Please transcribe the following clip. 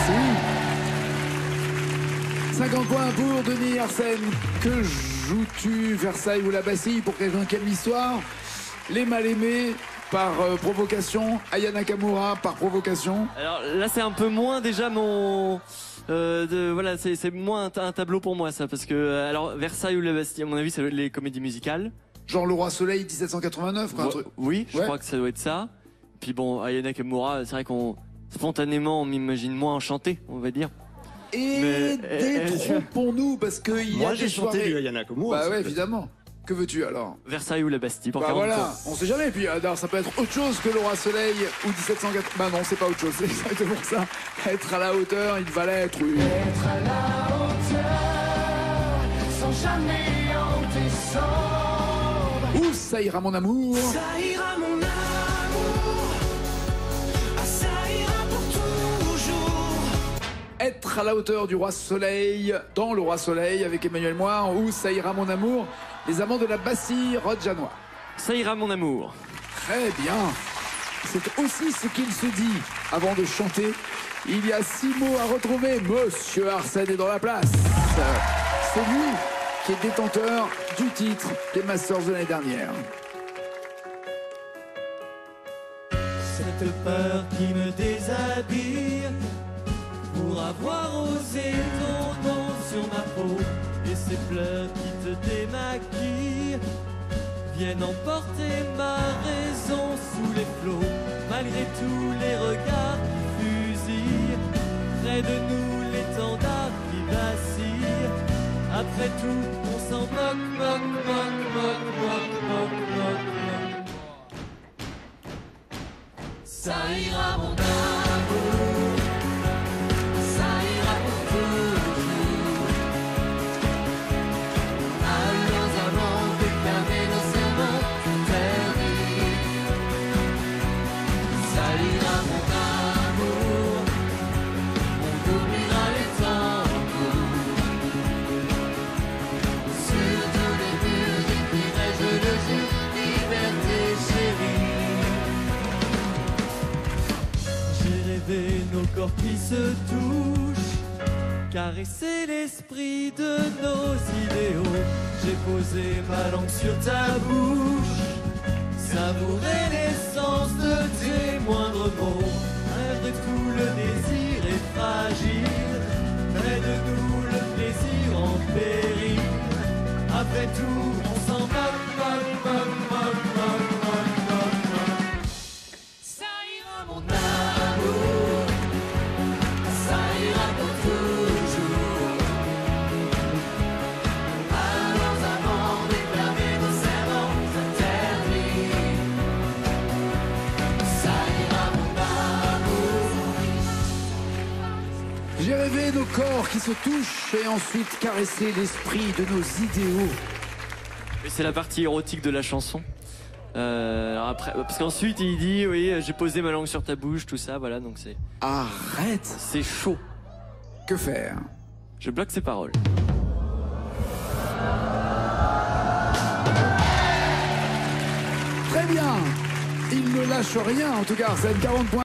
Bassie. 50 points pour Denis Arsène. Que joues-tu, Versailles ou la Bastille pour quelqu'un qui aime l'histoire? Les mal-aimés par euh, provocation, Aya Nakamura par provocation. Alors là, c'est un peu moins déjà mon. Euh, de, voilà, c'est c'est moins un, ta- un tableau pour moi ça, parce que euh, alors Versailles ou la Bastille, à mon avis, c'est les comédies musicales. Genre Le Roi Soleil 1789, quoi, un truc. Oui, je Ouais. crois que ça doit être ça. Puis bon, Ayana Kamura, c'est vrai qu'on spontanément on m'imagine moins enchanté, on va dire. Et Mais, euh, détrompons-nous parce qu'il y Moi a j'ai des chanté soirées. du Ayana. Bah ouais, évidemment. Que veux-tu alors? Versailles ou la Bastille pour Bah 40 voilà, on sait jamais. Puis alors, ça peut être autre chose que roi soleil ou 1780. Bah non, c'est pas autre chose. C'est exactement ça. Être à la hauteur, il va l'être. oui. Être à la hauteur, sans jamais en descendre. Où ça ira mon amour? Ça ira mon amour, Être à la hauteur du roi soleil, dans le roi soleil avec Emmanuel Moire. Où ça ira mon amour Les amants de la Bastille, Rod Janois. Ça ira mon amour. Très bien. C'est aussi ce qu'il se dit avant de chanter. Il y a six mots à retrouver. Monsieur Arsène est dans la place. C'est lui qui est détenteur du titre des Masters de l'année dernière. Cette peur qui me déshabille avoir osé ton nom sur ma peau et ces fleurs qui te démaquillent. Viennent emporter ma raison sous les flots malgré tous les regards qui fusillent. Près de nous l'étendard qui vacille. Après tout on s'en moque moque moque moque moque moque moque, moque. ça ira mon gars. Qui se touchent, caresser l'esprit de nos idéaux. J'ai posé ma langue sur ta bouche, savourer l'essence de tes moindres mots. Malgré tout, le désir est fragile, près de nous, le plaisir en péril. Après tout, J'ai rêvé nos corps qui se touchent et ensuite caresser l'esprit de nos idéaux. Mais c'est la partie érotique de la chanson. Euh, alors après, parce qu'ensuite il dit oui, j'ai posé ma langue sur ta bouche, tout ça, voilà, donc c'est Arrête c'est chaud. Que faire? Je bloque ses paroles. Très bien Il ne lâche rien, en tout cas, Arsène, 40 points.